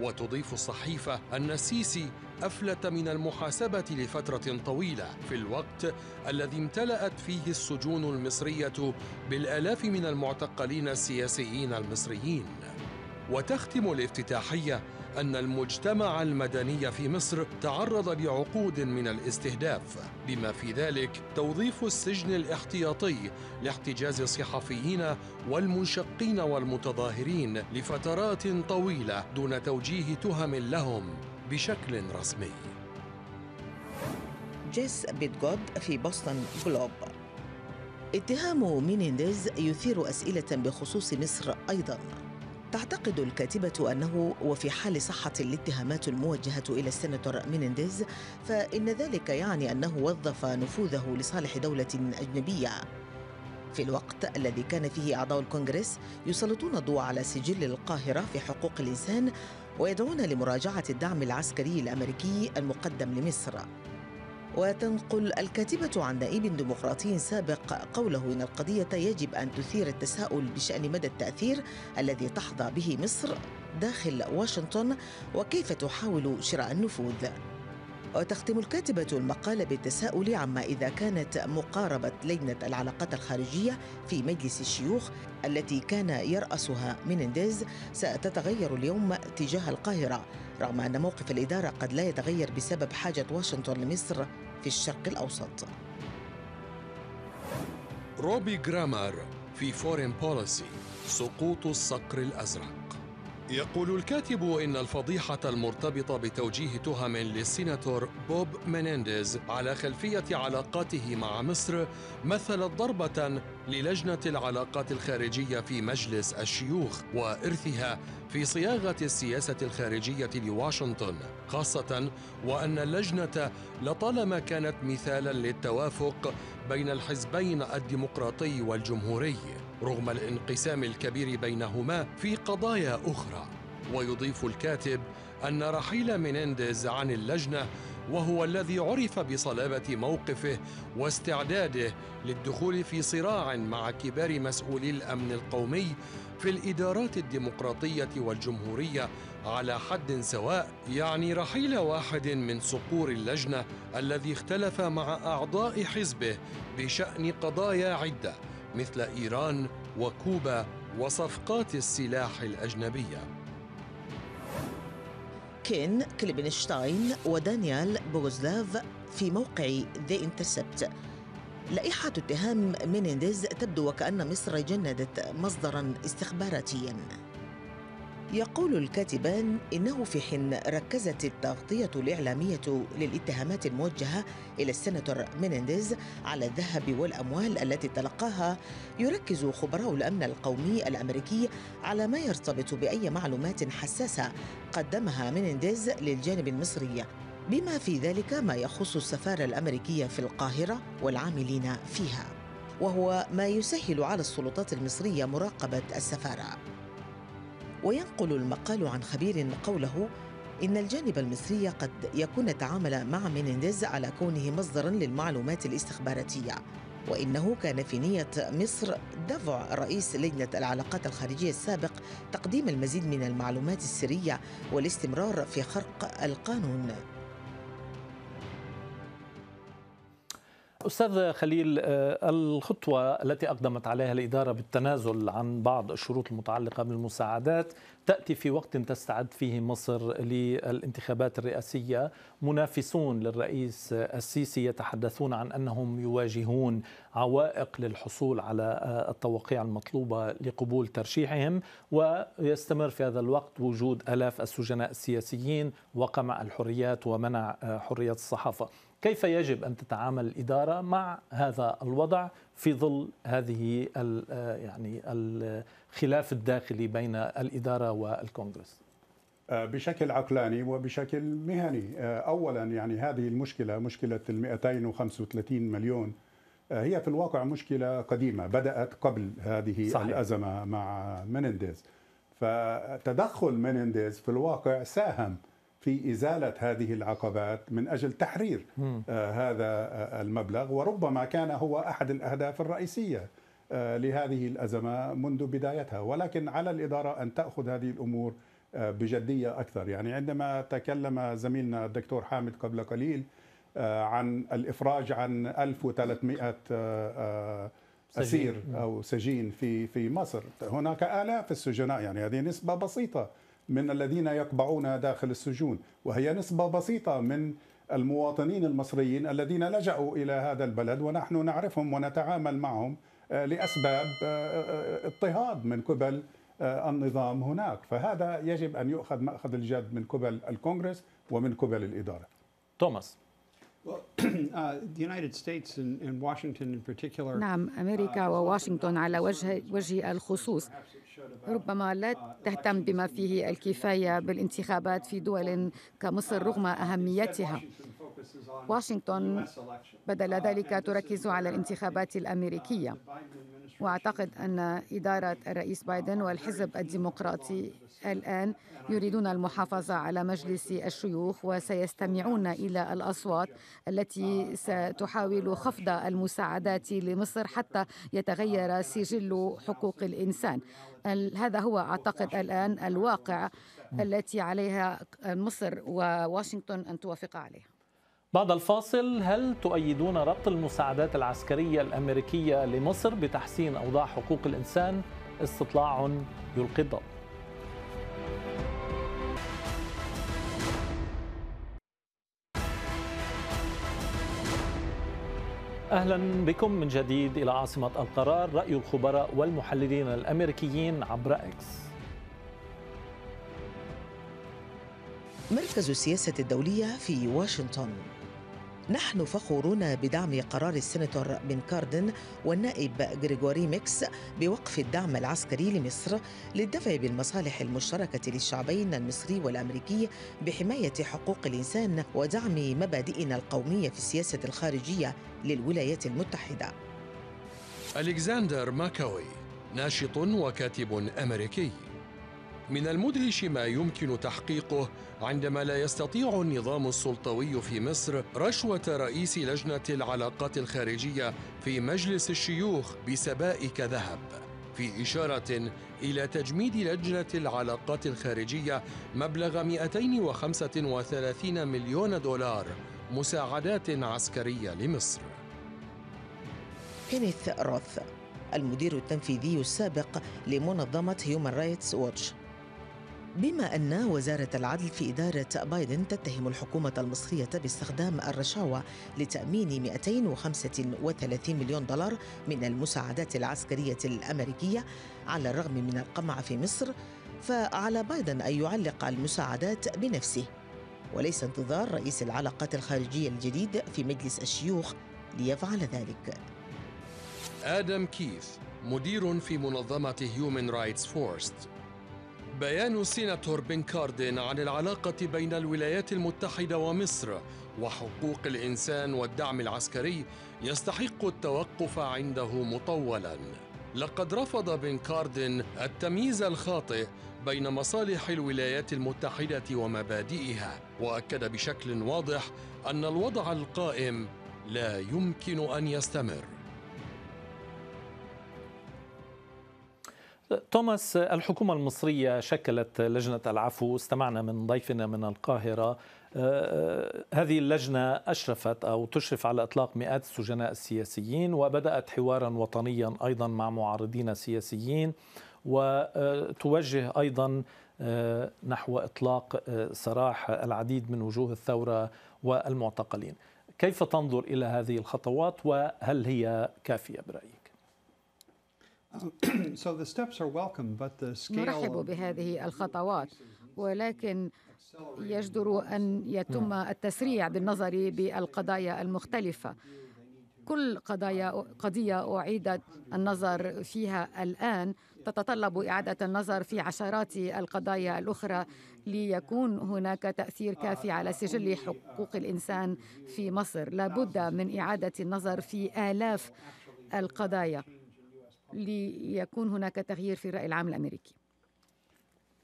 وتضيف الصحيفة أن السيسي أفلت من المحاسبة لفترة طويلة في الوقت الذي امتلأت فيه السجون المصرية بالآلاف من المعتقلين السياسيين المصريين. وتختم الافتتاحية أن المجتمع المدني في مصر تعرض لعقود من الاستهداف بما في ذلك توظيف السجن الاحتياطي لاحتجاز الصحفيين والمنشقين والمتظاهرين لفترات طويلة دون توجيه تهم لهم. بشكل رسمي. جيس بيتجود في بوسطن جلوب. اتهام مينينديز يثير أسئلة بخصوص مصر أيضاً. تعتقد الكاتبة أنه وفي حال صحة الاتهامات الموجهة إلى السيناتور مينينديز فإن ذلك يعني أنه وظف نفوذه لصالح دولة أجنبية. في الوقت الذي كان فيه أعضاء الكونغرس يسلطون الضوء على سجل القاهرة في حقوق الإنسان ويدعون لمراجعة الدعم العسكري الأمريكي المقدم لمصر. وتنقل الكاتبة عن نائب ديمقراطي سابق قوله إن القضية يجب أن تثير التساؤل بشأن مدى التأثير الذي تحظى به مصر داخل واشنطن وكيف تحاول شراء النفوذ. وتختم الكاتبة المقال بالتساؤل عما إذا كانت مقاربة لجنة العلاقات الخارجية في مجلس الشيوخ التي كان يرأسها مينينديز ستتغير اليوم تجاه القاهرة رغم أن موقف الإدارة قد لا يتغير بسبب حاجة واشنطن لمصر في الشرق الأوسط. روبي جرامر في فورين بوليسي سقوط الصقر الأزرق. يقول الكاتب إن الفضيحة المرتبطة بتوجيه تهم للسيناتور بوب مينينديز على خلفية علاقاته مع مصر مثلت ضربة للجنة العلاقات الخارجية في مجلس الشيوخ وإرثها في صياغة السياسة الخارجية لواشنطن خاصة وأن اللجنة لطالما كانت مثالا للتوافق بين الحزبين الديمقراطي والجمهوري. رغم الانقسام الكبير بينهما في قضايا أخرى. ويضيف الكاتب أن رحيل مينينديز عن اللجنة وهو الذي عرف بصلابة موقفه واستعداده للدخول في صراع مع كبار مسؤولي الأمن القومي في الإدارات الديمقراطية والجمهورية على حد سواء. يعني رحيل واحد من صقور اللجنة الذي اختلف مع أعضاء حزبه بشأن قضايا عدة. مثل إيران وكوبا وصفقات السلاح الأجنبية. كين كليبنشتاين ودانيال بوغوزلاف في موقع ذا انترسبت لائحة اتهام مينينديز تبدو وكأن مصر جندت مصدرا استخباراتيا. يقول الكاتبان إنه في حين ركزت التغطية الإعلامية للاتهامات الموجهة إلى السيناتور مينينديز على الذهب والأموال التي تلقاها يركز خبراء الأمن القومي الأمريكي على ما يرتبط بأي معلومات حساسة قدمها مينينديز للجانب المصري. بما في ذلك ما يخص السفارة الأمريكية في القاهرة والعاملين فيها. وهو ما يسهل على السلطات المصرية مراقبة السفارة. وينقل المقال عن خبير قوله إن الجانب المصري قد يكون تعامل مع مينينديز على كونه مصدرا للمعلومات الاستخباراتية وإنه كان في نية مصر دفع رئيس لجنة العلاقات الخارجية السابق تقديم المزيد من المعلومات السرية والاستمرار في خرق القانون. أستاذ خليل آه، الخطوة التي أقدمت عليها الإدارة بالتنازل عن بعض الشروط المتعلقة بالمساعدات تأتي في وقت تستعد فيه مصر للانتخابات الرئاسية. منافسون للرئيس السيسي يتحدثون عن أنهم يواجهون عوائق للحصول على آه، التوقيع المطلوبة لقبول ترشيحهم ويستمر في هذا الوقت وجود آلاف السجناء السياسيين وقمع الحريات ومنع آه، حرية الصحافة. كيف يجب أن تتعامل الإدارة مع هذا الوضع في ظل هذه يعني الخلاف الداخلي بين الإدارة والكونغرس؟ بشكل عقلاني وبشكل مهني اولا يعني هذه المشكلة مشكلة ال 235 مليون هي في الواقع مشكلة قديمة بدأت قبل هذه صحيح. الأزمة مع مننديز فتدخل مننديز في الواقع ساهم في إزالة هذه العقبات من أجل تحرير آه هذا آه المبلغ وربما كان هو أحد الأهداف الرئيسية آه لهذه الأزمة منذ بدايتها. ولكن على الإدارة أن تأخذ هذه الأمور بجدية أكثر. يعني عندما تكلم زميلنا الدكتور حامد قبل قليل عن الإفراج عن 1300 آه أسير أو سجين في في مصر. هناك آلاف السجناء يعني هذه نسبة بسيطة من الذين يقبعون داخل السجون وهي نسبة بسيطة من المواطنين المصريين الذين لجأوا إلى هذا البلد ونحن نعرفهم ونتعامل معهم لأسباب اضطهاد من قبل النظام هناك. فهذا يجب أن يؤخذ مأخذ الجد من قبل الكونغرس ومن قبل الإدارة. توماس. نعم أمريكا وواشنطن على وجه وجه الخصوص. ربما لا تهتم بما فيه الكفاية بالانتخابات في دول كمصر رغم أهميتها. واشنطن بدل ذلك تركز على الانتخابات الأمريكية. وأعتقد أن إدارة الرئيس بايدن والحزب الديمقراطي الآن يريدون المحافظة على مجلس الشيوخ وسيستمعون إلى الأصوات التي ستحاول خفض المساعدات لمصر حتى يتغير سجل حقوق الإنسان. هذا هو أعتقد الآن الواقع التي عليها مصر وواشنطن أن توافق عليه بعد الفاصل هل تؤيدون ربط المساعدات العسكرية الأمريكية لمصر بتحسين أوضاع حقوق الإنسان؟ استطلاع يلقي الضوء. أهلا بكم من جديد إلى عاصمة القرار رأي الخبراء والمحللين الأمريكيين عبر إكس. مركز السياسة الدولية في واشنطن. نحن فخورون بدعم قرار السيناتور بن كاردن والنائب غريغوري ميكس بوقف الدعم العسكري لمصر للدفع بالمصالح المشتركة للشعبين المصري والأمريكي بحماية حقوق الإنسان ودعم مبادئنا القومية في السياسة الخارجية للولايات المتحدة. ألكسندر ماكاوي ناشط وكاتب أمريكي. من المدهش ما يمكن تحقيقه عندما لا يستطيع النظام السلطوي في مصر رشوة رئيس لجنة العلاقات الخارجية في مجلس الشيوخ بسبائك ذهب. في إشارة إلى تجميد لجنة العلاقات الخارجية مبلغ 235 مليون دولار مساعدات عسكرية لمصر. كينيث روث المدير التنفيذي السابق لمنظمة هيومن رايتس ووتش بما أن وزارة العدل في إدارة بايدن تتهم الحكومة المصرية باستخدام الرشاوى لتأمين 235 مليون دولار من المساعدات العسكرية الأمريكية على الرغم من القمع في مصر فعلى بايدن أن يعلق المساعدات بنفسه. وليس انتظار رئيس العلاقات الخارجية الجديد في مجلس الشيوخ ليفعل ذلك. آدم كيث مدير في منظمة هيومن رايتس فورست بيان السيناتور بن كاردن عن العلاقة بين الولايات المتحدة ومصر وحقوق الإنسان والدعم العسكري يستحق التوقف عنده مطولا. لقد رفض بن كاردن التمييز الخاطئ بين مصالح الولايات المتحدة ومبادئها وأكد بشكل واضح أن الوضع القائم لا يمكن أن يستمر. توماس الحكومة المصرية شكلت لجنة العفو استمعنا من ضيفنا من القاهرة هذه اللجنة أشرفت أو تشرف على إطلاق مئات السجناء السياسيين وبدأت حوارا وطنيا أيضا مع معارضين سياسيين وتوجه أيضا نحو إطلاق سراح العديد من وجوه الثورة والمعتقلين كيف تنظر إلى هذه الخطوات وهل هي كافية برأيك؟ نرحب بهذه الخطوات. ولكن يجدر أن يتم التسريع بالنظر بالقضايا المختلفة. كل قضايا قضية أعيدت النظر فيها الآن. تتطلب إعادة النظر في عشرات القضايا الأخرى ليكون هناك تأثير كافي على سجل حقوق الإنسان في مصر. لابد من إعادة النظر في آلاف القضايا. ليكون هناك تغيير في الرأي العام الأمريكي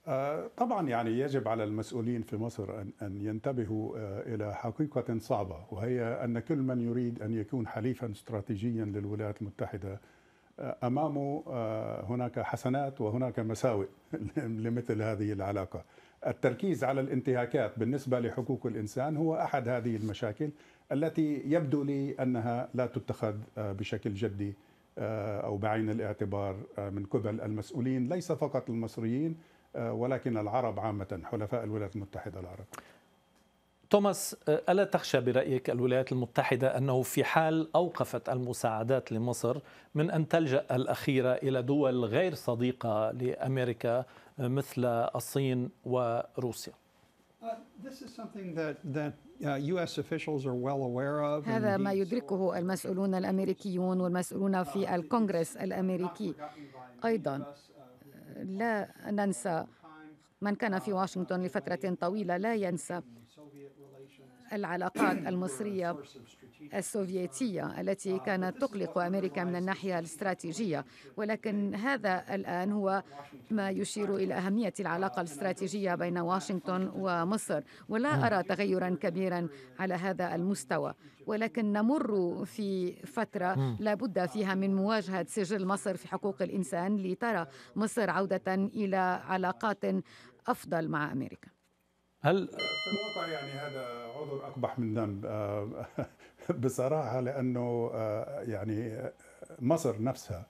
آه، طبعا يعني يجب على المسؤولين في مصر ان أن ينتبهوا آه، إلى حقيقة صعبة وهي أن كل من يريد أن يكون حليفا استراتيجيا للولايات المتحدة آه، أمامه هناك حسنات وهناك مساوئ لمثل هذه العلاقة. التركيز على الانتهاكات بالنسبة لحقوق الإنسان هو أحد هذه المشاكل التي يبدو لي أنها لا تتخذ بشكل جدي أو بعين الاعتبار من قبل المسؤولين ليس فقط المصريين آه، ولكن العرب عامة حلفاء الولايات المتحدة العرب توماس آه، ألا تخشى برأيك الولايات المتحدة أنه في حال أوقفت المساعدات لمصر من أن تلجأ الأخيرة إلى دول غير صديقة لأمريكا آه، مثل الصين وروسيا؟ Uh, هذا ما يدركه المسؤولون الأمريكيون والمسؤولون في الكونغرس الأمريكي. أيضا. لا ننسى. من كان في واشنطن لفترة طويلة لا ينسى. العلاقات المصرية السوفيتية التي كانت تقلق أمريكا من الناحية الاستراتيجية ولكن هذا الآن هو ما يشير إلى أهمية العلاقة الاستراتيجية بين واشنطن ومصر. ولا أرى تغيرا كبيرا على هذا المستوى. ولكن نمر في فترة لا بد فيها من مواجهة سجل مصر في حقوق الإنسان لترى مصر عودة إلى علاقات أفضل مع أمريكا. هل في الواقع يعني هذا عذر أقبح من ذنب. آه، بصراحة لأنه آه، يعني مصر نفسها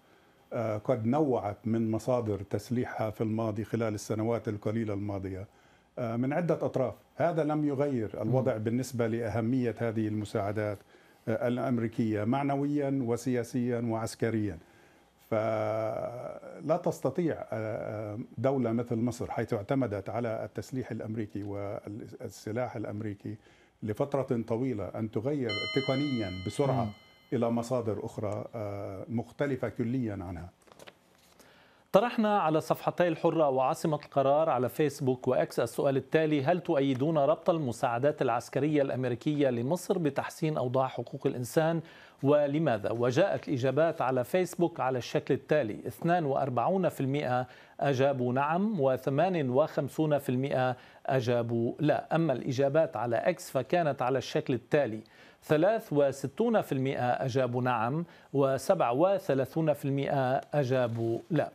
آه، قد نوعت من مصادر تسليحها في الماضي خلال السنوات القليلة الماضية من عدة أطراف، هذا لم يغير الوضع بالنسبة لأهمية هذه المساعدات الأمريكية معنويا وسياسيا وعسكريا. فلا تستطيع آه، آه، دولة مثل مصر حيث اعتمدت على التسليح الأمريكي والسلاح الأمريكي لفترة طويلة أن تغير تقنيا بسرعة إلى مصادر أخرى آه، مختلفة كليا عنها. طرحنا على صفحتي الحرة وعاصمة القرار على فيسبوك وإكس السؤال التالي هل تؤيدون ربط المساعدات العسكرية الأمريكية لمصر بتحسين أوضاع حقوق الإنسان؟ ولماذا؟ وجاءت الإجابات على فيسبوك على الشكل التالي 42% أجابوا نعم و58% أجابوا لا. أما الإجابات على إكس فكانت على الشكل التالي 63% أجابوا نعم و37% أجابوا لا.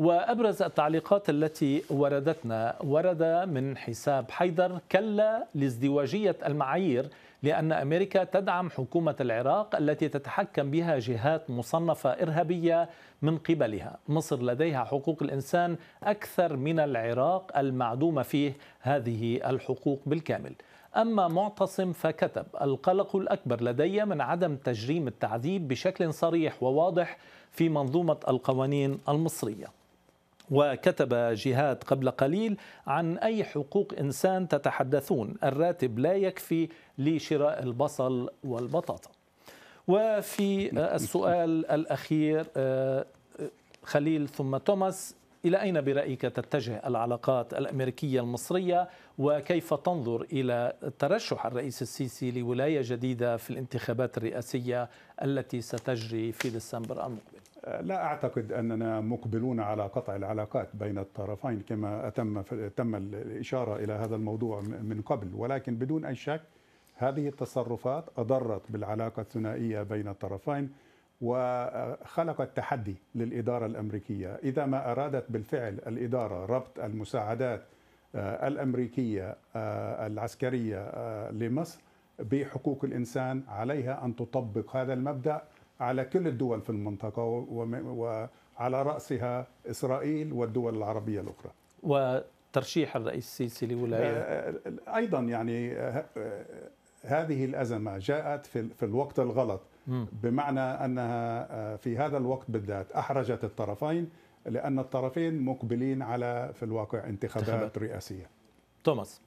وأبرز التعليقات التي وردتنا ورد من حساب حيدر كلا لازدواجية المعايير لأن أمريكا تدعم حكومة العراق التي تتحكم بها جهات مصنفة إرهابية من قبلها. مصر لديها حقوق الإنسان أكثر من العراق المعدومة فيه هذه الحقوق بالكامل. أما معتصم فكتب القلق الأكبر لدي من عدم تجريم التعذيب بشكل صريح وواضح في منظومة القوانين المصرية. وكتب جهاد قبل قليل عن أي حقوق إنسان تتحدثون. الراتب لا يكفي لشراء البصل والبطاطا. وفي السؤال الأخير آه، خليل ثم توماس إلى أين برأيك تتجه العلاقات الأمريكية المصرية؟ وكيف تنظر إلى ترشح الرئيس السيسي لولاية جديدة في الانتخابات الرئاسية التي ستجري في ديسمبر المقبل؟ لا أعتقد أننا مقبلون على قطع العلاقات بين الطرفين كما تم تم الإشارة إلى هذا الموضوع من قبل ولكن بدون أي شك هذه التصرفات أضرت بالعلاقة الثنائية بين الطرفين وخلقت تحدي للإدارة الأمريكية. إذا ما أرادت بالفعل الإدارة ربط المساعدات آه، الأمريكية آه، العسكرية آه، لمصر بحقوق الإنسان عليها أن تطبق هذا المبدأ على كل الدول في المنطقة وعلى رأسها إسرائيل والدول العربية الأخرى. وترشيح الرئيس السيسي لولاية آه، آه، أيضا يعني آه، هذه الأزمة جاءت في الوقت الغلط. بمعنى أنها في هذا الوقت بالذات أحرجت الطرفين لأن الطرفين مقبلين على في الواقع انتخابات رئاسية. توماس.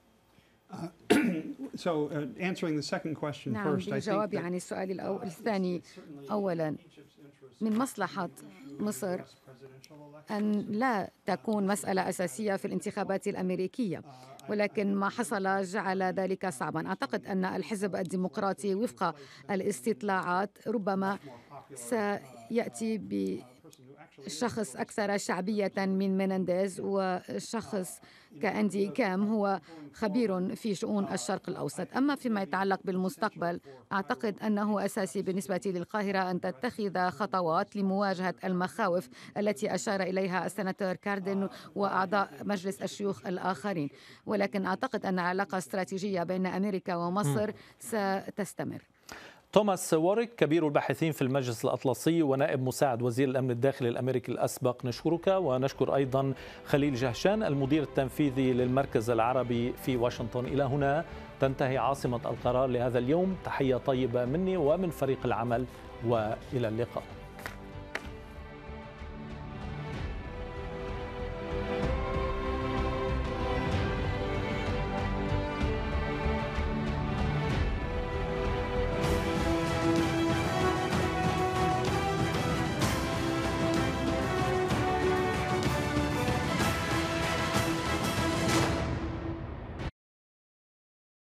So uh, answering the second question نعم first, بالجواب عن السؤال الأو... الثاني. أولا من مصلحة مصر أن لا تكون مسألة أساسية في الانتخابات الأمريكية ولكن ما حصل جعل ذلك صعبا. أعتقد أن الحزب الديمقراطي وفق الاستطلاعات ربما سيأتي بشخص أكثر شعبية من مينانديز وشخص كأندي كام هو خبير في شؤون الشرق الأوسط. أما فيما يتعلق بالمستقبل أعتقد أنه أساسي بالنسبة للقاهرة أن تتخذ خطوات لمواجهة المخاوف التي أشار إليها السناتور كاردن وأعضاء مجلس الشيوخ الآخرين. ولكن أعتقد أن علاقة استراتيجية بين أمريكا ومصر ستستمر. توماس ووريك كبير الباحثين في المجلس الأطلسي ونائب مساعد وزير الأمن الداخلي الأمريكي الأسبق نشكرك ونشكر أيضا خليل جهشان المدير التنفيذي للمركز العربي في واشنطن. إلى هنا تنتهي عاصمة القرار لهذا اليوم. تحية طيبة مني ومن فريق العمل وإلى اللقاء.